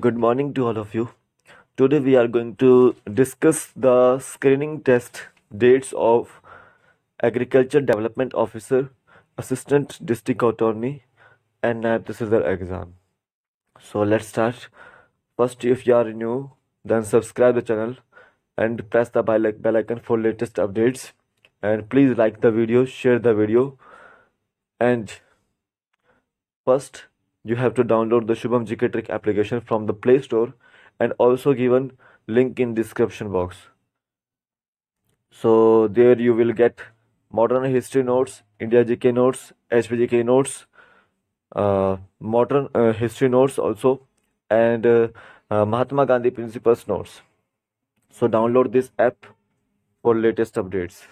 Good morning to all of you. Today we are going to discuss the screening test dates of Agriculture Development Officer, Assistant District Attorney, and Naib Tahsildar exam. So let's start. First, if you are new, then subscribe the channel and press the bell icon for latest updates. And please like the video, share the video, and first you have to download the Shubham GK Trick application from the Play Store and also given link in description box. So there you will get modern history notes, India GK notes, HPGK notes, uh, modern uh, history notes also, and uh, uh, Mahatma Gandhi principles notes. So download this app for latest updates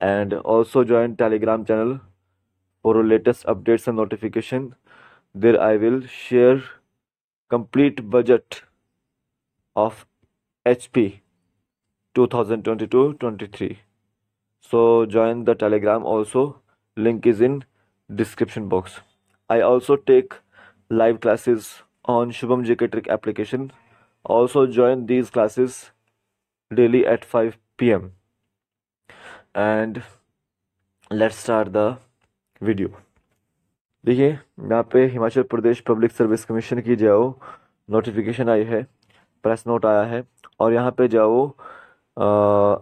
and also join Telegram channel for latest updates and notification. There I will share complete budget of HP 2022-23. So join the Telegram also. Link is in description box. I also take live classes on Shubham GK Trick application. Also join these classes daily at 5 p.m. And let's start the video. देखिए यहाँ पे Himachal Pradesh public service commission की जाओ notification आई है press note आया है और यहाँ पे जाओ आ,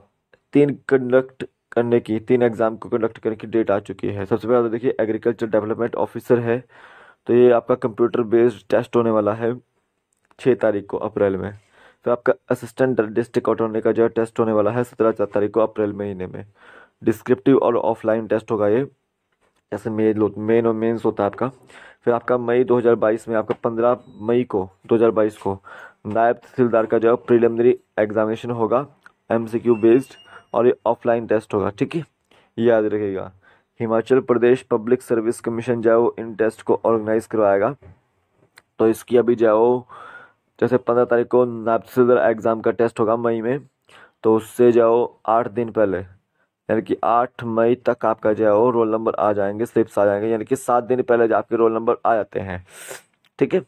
तीन कंडक्ट करने की तीन एग्ज़ाम को कंडक्ट करने की डेट आ चुकी है। सबसे पहले तो देखिए एग्रीकल्चर डेवलपमेंट ऑफिसर है तो ये आपका कंप्यूटर बेस्ड टेस्ट होने वाला है छः तारीख को अप्रैल में। फिर तो आपका असिस्टेंट डिस्ट्रिक्ट अटॉर्नी का जो है टेस्ट होने वाला है सत्रह तारीख को अप्रैल महीने में। डिस्क्रिप्टिव और ऑफलाइन टेस्ट होगा ये। जैसे मेन मेन और मेंस होता है आपका। फिर आपका मई 2022 में आपका 15 मई को 2022 को नायब तहसीलदार का जो है प्रिलिमिनरी एग्जामिनेशन होगा एमसीक्यू बेस्ड और ये ऑफलाइन टेस्ट होगा, ठीक है? याद रखिएगा। Himachal Pradesh public service commission जाओ इन टेस्ट को ऑर्गेनाइज करवाएगा। तो इसकी अभी जाओ जैसे पंद्रह तारीख को नायब तहसीलदार एग्ज़ाम का टेस्ट होगा मई में तो उससे जाओ आठ दिन पहले यानी कि आठ मई तक आपका जो है वो रोल नंबर आ जाएँगे स्लिप्स आ जाएँगे, यानी कि सात दिन पहले आपके रोल नंबर आ जाते हैं। ठीक है?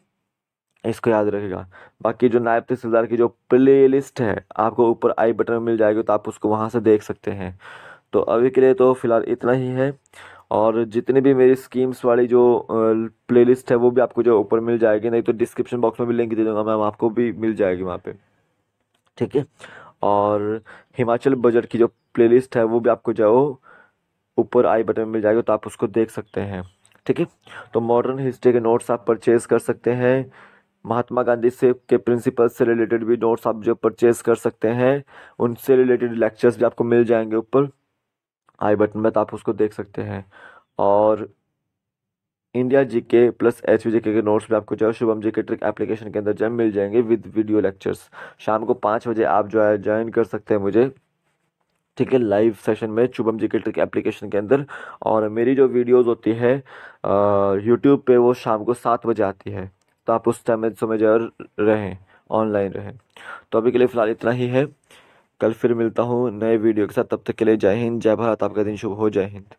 इसको याद रखेगा बाकी जो नायब तहसीलदार की जो प्ले लिस्ट है, आपको ऊपर आई बटन मिल जाएगी तो आप उसको वहाँ से देख सकते हैं। तो अभी के लिए तो फ़िलहाल इतना ही है, और जितनी भी मेरी स्कीम्स वाली जो प्ले लिस्ट है, वो भी आपको जो ऊपर मिल जाएगी। नहीं तो डिस्क्रिप्शन बॉक्स में भी लिंक दे दूँगा, मैम, आपको भी मिल जाएगी वहाँ पे। ठीक है? और हिमाचल बजट की जो प्लेलिस्ट है, वो भी आपको जाओ ऊपर आई बटन में मिल जाएगा तो आप उसको देख सकते हैं। ठीक है? तो मॉडर्न हिस्ट्री के नोट्स आप परचेज कर सकते हैं। महात्मा गांधी से, के प्रिंसिपल से रिलेटेड भी नोट्स आप जो परचेज कर सकते हैं। उनसे रिलेटेड लेक्चर्स भी आपको मिल जाएँगे ऊपर। आई बटन में तो आप उसको देख सकते हैं। और India GK plus H V के नोट्स भी आपको जो है शुभम जीके ट्रिक एप्लीकेशन के अंदर जब मिल जाएँगे विद वीडियो लेक्चर्स शाम को पाँच बजे आप जो है ज्वाइन कर सकते हैं मुझे, ठीक है लाइव सेशन में शुभम जी के ट्रिक एप्लीकेशन के अंदर. और मेरी जो वीडियोस होती है यूट्यूब पे वो शाम को सात बजे आती है तो आप उस टाइम समय जो रहें ऑनलाइन रहें. तो अभी के लिए फ़िलहाल इतना ही है. कल फिर मिलता हूँ नए वीडियो के साथ. तब तक के लिए जय हिंद, जय भारत. आपका दिन शुभ हो, जय हिंद.